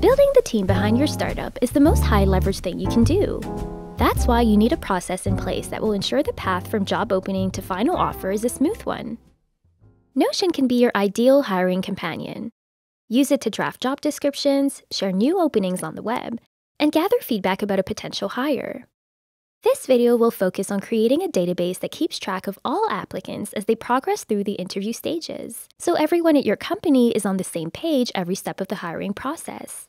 Building the team behind your startup is the most high leverage thing you can do. That's why you need a process in place that will ensure the path from job opening to final offer is a smooth one. Notion can be your ideal hiring companion. Use it to draft job descriptions, share new openings on the web, and gather feedback about a potential hire. This video will focus on creating a database that keeps track of all applicants as they progress through the interview stages, so everyone at your company is on the same page every step of the hiring process.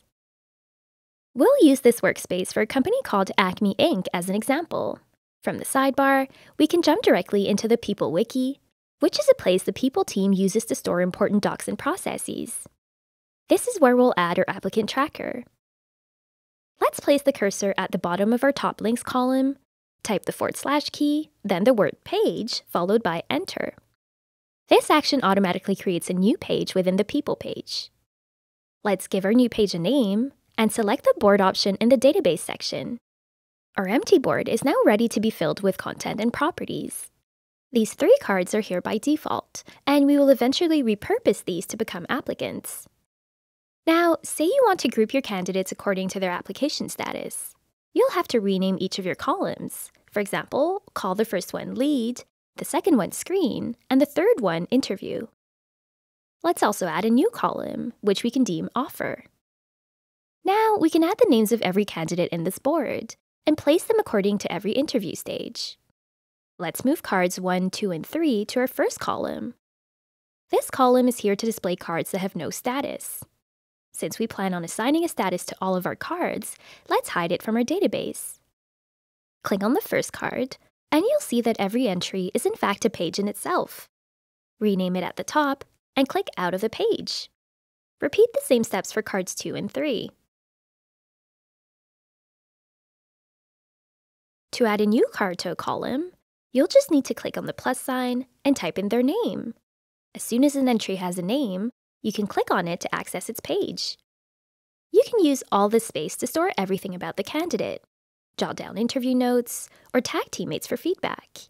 We'll use this workspace for a company called Acme Inc. as an example. From the sidebar, we can jump directly into the People Wiki, which is a place the People team uses to store important docs and processes. This is where we'll add our applicant tracker. Let's place the cursor at the bottom of our top links column, type the forward slash key, then the word page, followed by enter. This action automatically creates a new page within the People page. Let's give our new page a name and select the board option in the database section. Our empty board is now ready to be filled with content and properties. These three cards are here by default, and we will eventually repurpose these to become applicants. Now, say you want to group your candidates according to their application status. You'll have to rename each of your columns. For example, call the first one Lead, the second one Screen, and the third one Interview. Let's also add a new column, which we can deem Offer. Now, we can add the names of every candidate in this board and place them according to every interview stage. Let's move cards 1, 2, and 3 to our first column. This column is here to display cards that have no status. Since we plan on assigning a status to all of our cards, let's hide it from our database. Click on the first card, and you'll see that every entry is in fact a page in itself. Rename it at the top, and click out of the page. Repeat the same steps for cards 2 and 3. To add a new card to a column, you'll just need to click on the plus sign and type in their name. As soon as an entry has a name, you can click on it to access its page. You can use all this space to store everything about the candidate, jot down interview notes, or tag teammates for feedback.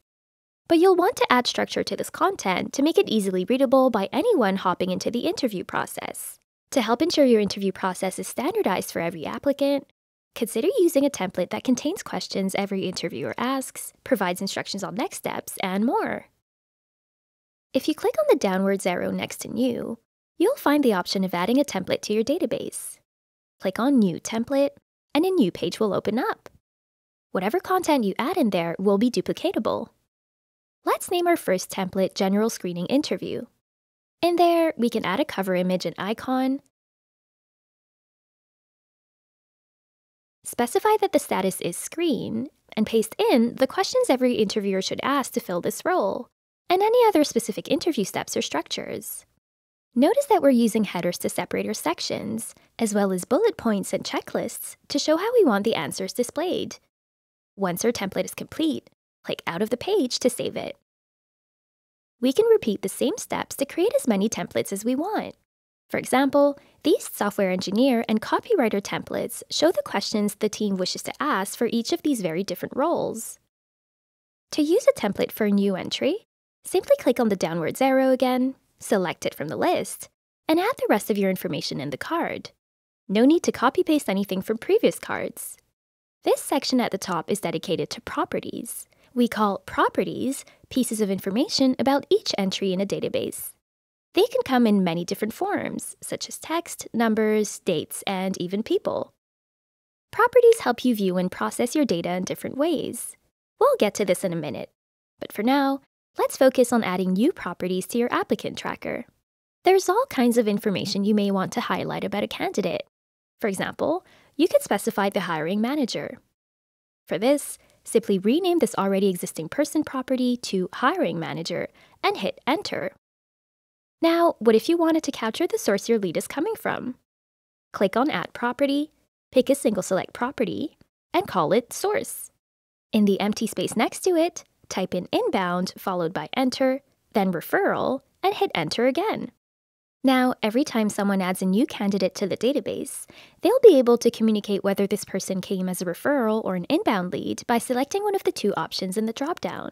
But you'll want to add structure to this content to make it easily readable by anyone hopping into the interview process. To help ensure your interview process is standardized for every applicant, consider using a template that contains questions every interviewer asks, provides instructions on next steps, and more. If you click on the downwards arrow next to New, you'll find the option of adding a template to your database. Click on New Template, and a new page will open up. Whatever content you add in there will be duplicatable. Let's name our first template General Screening Interview. In there, we can add a cover image and icon, specify that the status is Screen, and paste in the questions every interviewer should ask to fill this role, and any other specific interview steps or structures. Notice that we're using headers to separate our sections, as well as bullet points and checklists to show how we want the answers displayed. Once our template is complete, click out of the page to save it. We can repeat the same steps to create as many templates as we want. For example, these software engineer and copywriter templates show the questions the team wishes to ask for each of these very different roles. To use a template for a new entry, simply click on the downwards arrow again select it from the list, and add the rest of your information in the card. No need to copy-paste anything from previous cards. This section at the top is dedicated to properties. We call properties pieces of information about each entry in a database. They can come in many different forms, such as text, numbers, dates, and even people. Properties help you view and process your data in different ways. We'll get to this in a minute. But for now, let's focus on adding new properties to your applicant tracker. There's all kinds of information you may want to highlight about a candidate. For example, you could specify the hiring manager. For this, simply rename this already existing person property to hiring manager and hit enter. Now, what if you wanted to capture the source your lead is coming from? Click on Add Property, pick a single select property, and call it Source. In the empty space next to it, type in inbound followed by enter, then referral, and hit enter again. Now, every time someone adds a new candidate to the database, they'll be able to communicate whether this person came as a referral or an inbound lead by selecting one of the two options in the dropdown.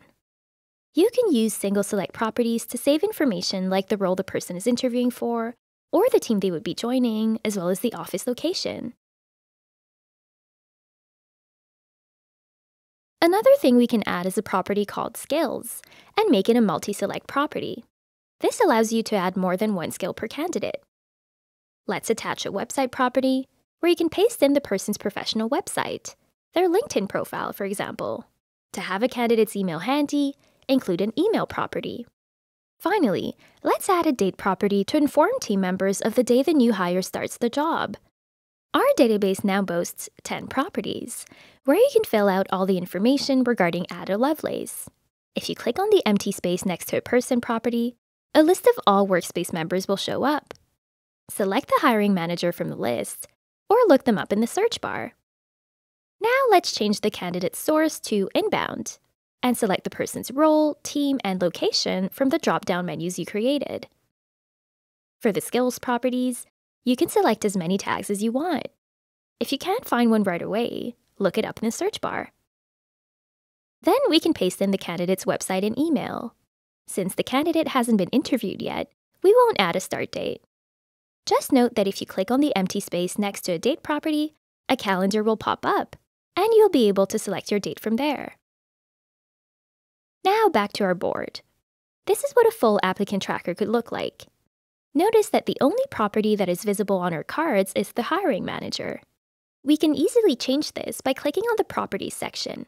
You can use single select properties to save information like the role the person is interviewing for, or the team they would be joining, as well as the office location. Another thing we can add is a property called Skills and make it a multi-select property. This allows you to add more than one skill per candidate. Let's attach a website property where you can paste in the person's professional website, their LinkedIn profile, for example. To have a candidate's email handy, include an email property. Finally, let's add a date property to inform team members of the day the new hire starts the job. Our database now boasts 10 properties, where you can fill out all the information regarding Ada Lovelace. If you click on the empty space next to a person property, a list of all workspace members will show up. Select the hiring manager from the list, or look them up in the search bar. Now let's change the candidate source to inbound and select the person's role, team, and location from the drop-down menus you created. For the skills properties, you can select as many tags as you want. If you can't find one right away, look it up in the search bar. Then we can paste in the candidate's website and email. Since the candidate hasn't been interviewed yet, we won't add a start date. Just note that if you click on the empty space next to a date property, a calendar will pop up, and you'll be able to select your date from there. Now back to our board. This is what a full applicant tracker could look like. Notice that the only property that is visible on our cards is the hiring manager. We can easily change this by clicking on the Properties section.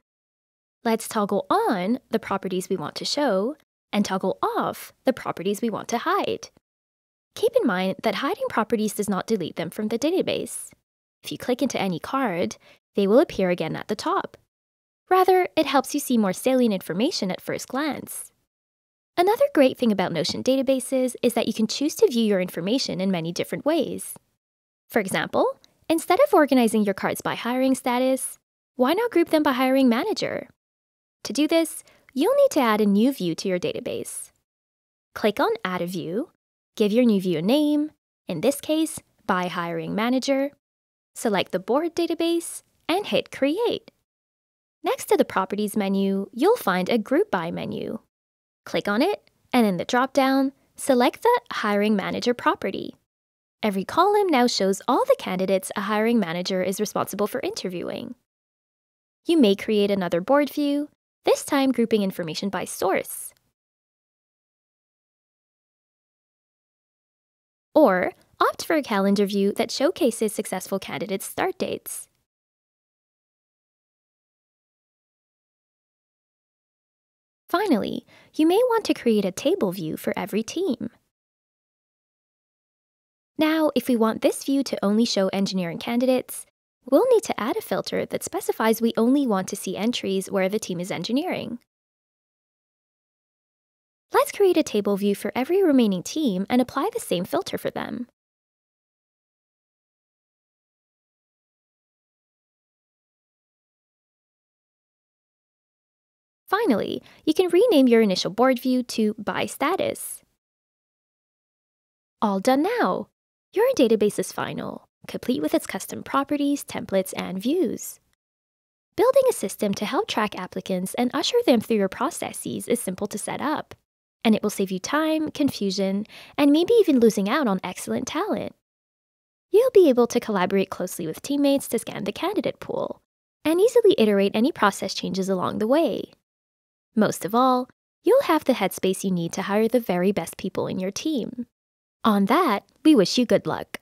Let's toggle on the properties we want to show and toggle off the properties we want to hide. Keep in mind that hiding properties does not delete them from the database. If you click into any card, they will appear again at the top. Rather, it helps you see more salient information at first glance. Another great thing about Notion databases is that you can choose to view your information in many different ways. For example, instead of organizing your cards by hiring status, why not group them by hiring manager? To do this, you'll need to add a new view to your database. Click on Add a View, give your new view a name, in this case, by hiring manager, select the board database, and hit Create. Next to the Properties menu, you'll find a Group By menu. Click on it, and in the drop-down, select the Hiring Manager property. Every column now shows all the candidates a hiring manager is responsible for interviewing. You may create another board view, this time grouping information by source. Or opt for a calendar view that showcases successful candidates' start dates. Finally, you may want to create a table view for every team. Now, if we want this view to only show engineering candidates, we'll need to add a filter that specifies we only want to see entries where the team is engineering. Let's create a table view for every remaining team and apply the same filter for them. Finally, you can rename your initial board view to By Status. All done now! Your database is final, complete with its custom properties, templates, and views. Building a system to help track applicants and usher them through your processes is simple to set up, and it will save you time, confusion, and maybe even losing out on excellent talent. You'll be able to collaborate closely with teammates to scan the candidate pool, and easily iterate any process changes along the way. Most of all, you'll have the headspace you need to hire the very best people in your team. On that, we wish you good luck.